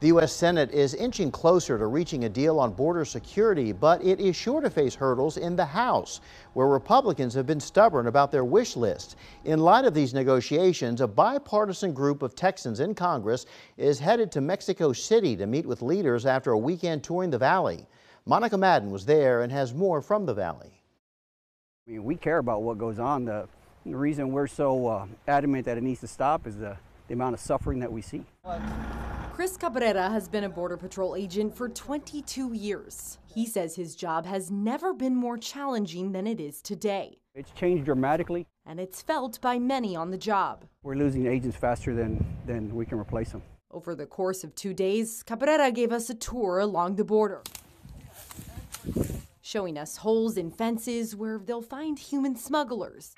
The U.S. Senate is inching closer to reaching a deal on border security, but it is sure to face hurdles in the House, where Republicans have been stubborn about their wish list. In light of these negotiations, a bipartisan group of Texans in Congress is headed to Mexico City to meet with leaders after a weekend touring the Valley. Monica Madden was there and has more from the Valley. I mean, we care about what goes on. The, the reason we're so uh, adamant that it needs to stop is the, the amount of suffering that we see. Chris Cabrera has been a Border Patrol agent for 22 years. He says his job has never been more challenging than it is today. It's changed dramatically. And it's felt by many on the job. We're losing agents faster than, than we can replace them. Over the course of two days, Cabrera gave us a tour along the border showing us holes in fences where they'll find human smugglers.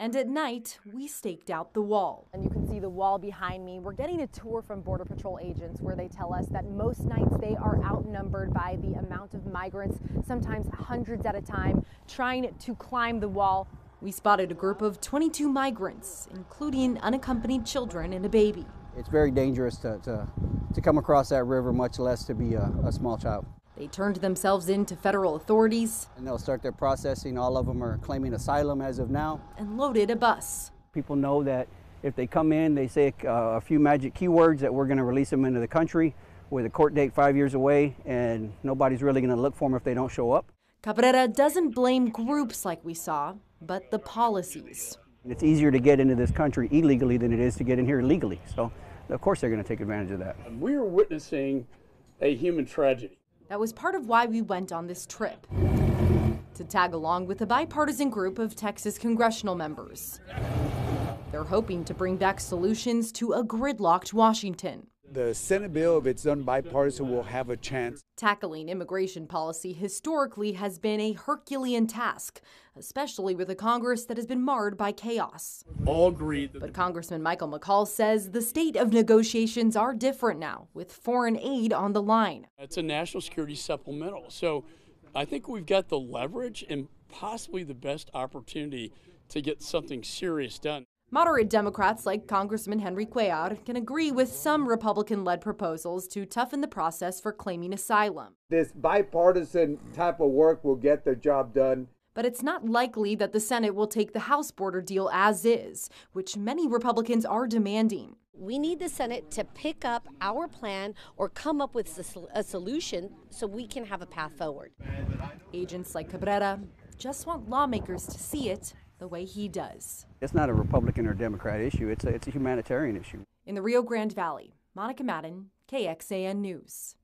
And at night, we staked out the wall. And you can see the wall behind me. We're getting a tour from Border Patrol agents where they tell us that most nights they are outnumbered by the amount of migrants, sometimes hundreds at a time, trying to climb the wall. We spotted a group of 22 migrants, including unaccompanied children and a baby. It's very dangerous to, to, to come across that river, much less to be a, a small child. They turned themselves in to federal authorities. And they'll start their processing. All of them are claiming asylum as of now. And loaded a bus. People know that if they come in, they say uh, a few magic keywords that we're going to release them into the country with a court date five years away, and nobody's really going to look for them if they don't show up. Cabrera doesn't blame groups like we saw, but the policies. It's easier to get into this country illegally than it is to get in here legally. So, of course, they're going to take advantage of that. We are witnessing a human tragedy. That was part of why we went on this trip to tag along with a bipartisan group of Texas congressional members. They're hoping to bring back solutions to a gridlocked Washington. The Senate bill, if it's done bipartisan, will have a chance. Tackling immigration policy historically has been a Herculean task, especially with a Congress that has been marred by chaos. All agreed. But Congressman Michael McCaul says the state of negotiations are different now, with foreign aid on the line. It's a national security supplemental. So I think we've got the leverage and possibly the best opportunity to get something serious done. Moderate Democrats like Congressman Henry Cuellar can agree with some Republican led proposals to toughen the process for claiming asylum. This bipartisan type of work will get the job done. But it's not likely that the Senate will take the House border deal as is, which many Republicans are demanding. We need the Senate to pick up our plan or come up with a solution so we can have a path forward. Agents like Cabrera just want lawmakers to see it the way he does. It's not a Republican or Democrat issue, it's a, it's a humanitarian issue. In the Rio Grande Valley, Monica Madden, KXAN News.